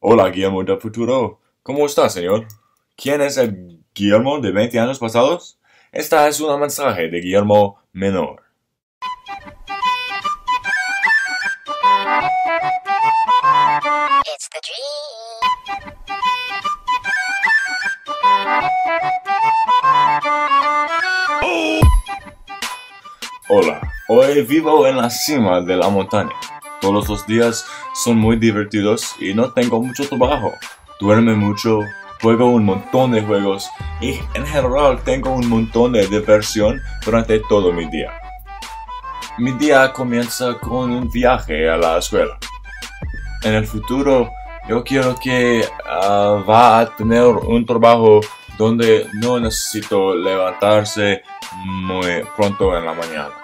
Hola, Guillermo del futuro. ¿Cómo está, señor? ¿Quién es el Guillermo de 20 años pasados? Esta es una mensaje de Guillermo menor. It's the dream. Hola, hoy vivo en la cima de la montaña. Todos los días son muy divertidos y no tengo mucho trabajo. Duerme mucho, juego un montón de juegos y en general tengo un montón de diversión durante todo mi día. Mi día comienza con un viaje a la escuela. En el futuro yo quiero que ah, va a tener un trabajo donde no necesito levantarse muy pronto en la mañana.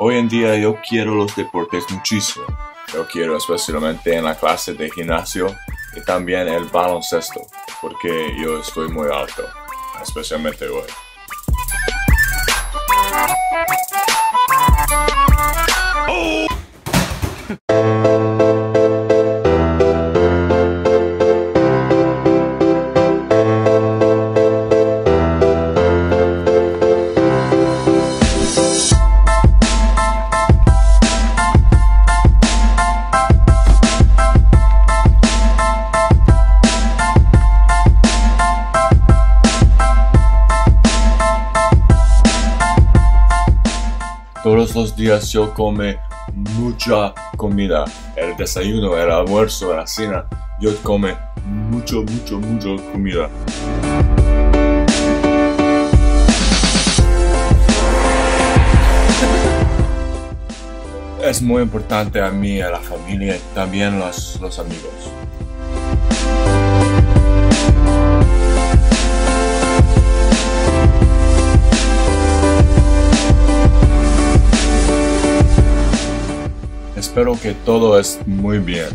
Hoy en día yo quiero los deportes muchísimo. Yo quiero especialmente en la clase de gimnasio y también el baloncesto, porque yo estoy muy alto, especialmente hoy. Todos los días yo come mucha comida. El desayuno, el almuerzo, la cena. Yo come mucho, mucho, mucho comida. Es muy importante a mí, a la familia y también los, los amigos. Espero que todo es muy bien.